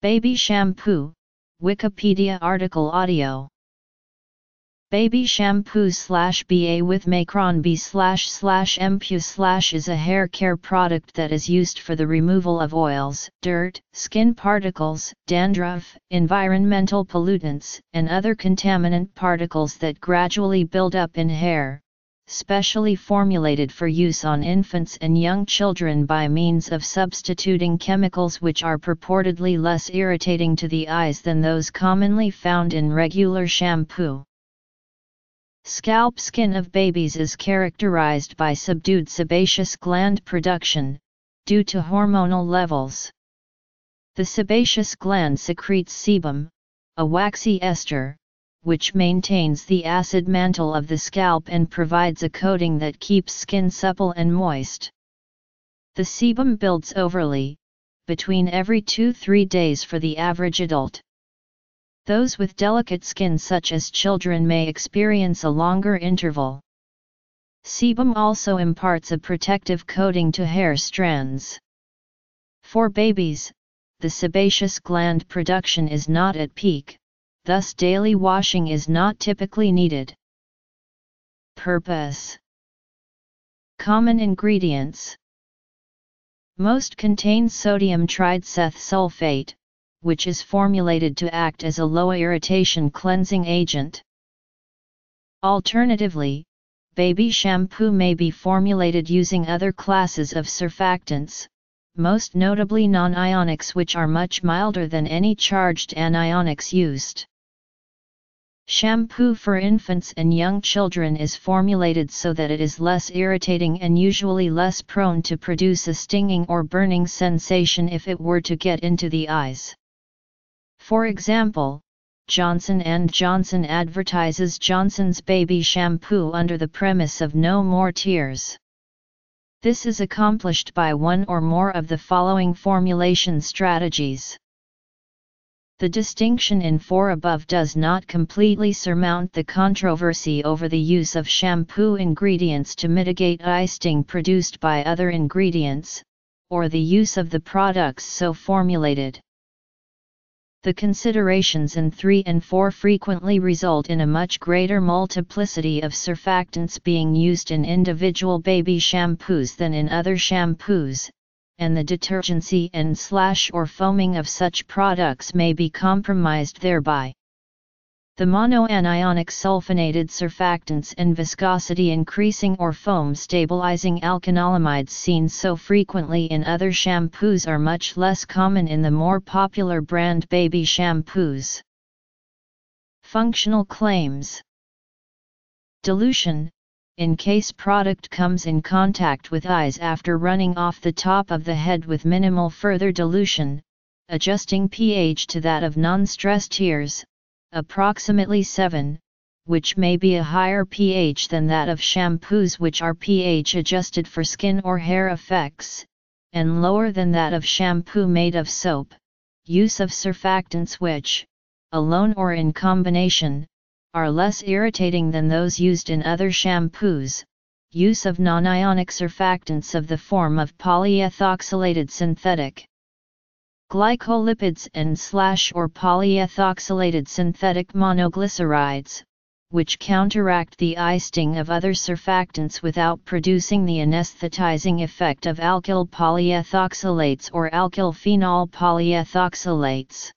Baby shampoo, Wikipedia article audio. Baby shampoo slash BA with Macron B slash slash MPU slash is a hair care product that is used for the removal of oils, dirt, skin particles, dandruff, environmental pollutants, and other contaminant particles that gradually build up in hair, specially formulated for use on infants and young children by means of substituting chemicals which are purportedly less irritating to the eyes than those commonly found in regular shampoo. Scalp skin of babies is characterized by subdued sebaceous gland production, due to hormonal levels. The sebaceous gland secretes sebum, a waxy ester, which maintains the acid mantle of the scalp and provides a coating that keeps skin supple and moist. The sebum builds overly, between every 2-3 days for the average adult. Those with delicate skin such as children may experience a longer interval. Sebum also imparts a protective coating to hair strands. For babies, the sebaceous gland production is not at peak, thus daily washing is not typically needed. Purpose Common ingredients Most contain sodium trideceth sulfate, which is formulated to act as a low irritation cleansing agent. Alternatively, baby shampoo may be formulated using other classes of surfactants, most notably non-ionics which are much milder than any charged anionics used. Shampoo for infants and young children is formulated so that it is less irritating and usually less prone to produce a stinging or burning sensation if it were to get into the eyes. For example, Johnson & Johnson advertises Johnson's baby shampoo under the premise of no more tears. This is accomplished by one or more of the following formulation strategies. The distinction in 4 above does not completely surmount the controversy over the use of shampoo ingredients to mitigate eye sting produced by other ingredients, or the use of the products so formulated. The considerations in 3 and 4 frequently result in a much greater multiplicity of surfactants being used in individual baby shampoos than in other shampoos, and the detergency and slash or foaming of such products may be compromised thereby. The monoanionic sulfonated surfactants and viscosity increasing or foam stabilizing alkanolamides seen so frequently in other shampoos are much less common in the more popular brand baby shampoos. Functional claims Dilution in case product comes in contact with eyes after running off the top of the head with minimal further dilution, adjusting pH to that of non-stress tears, approximately 7, which may be a higher pH than that of shampoos which are pH adjusted for skin or hair effects, and lower than that of shampoo made of soap, use of surfactants which, alone or in combination, are less irritating than those used in other shampoos, use of non-ionic surfactants of the form of polyethoxylated synthetic glycolipids and slash or polyethoxylated synthetic monoglycerides, which counteract the eye sting of other surfactants without producing the anesthetizing effect of alkyl polyethoxylates or alkyl phenol polyethoxylates.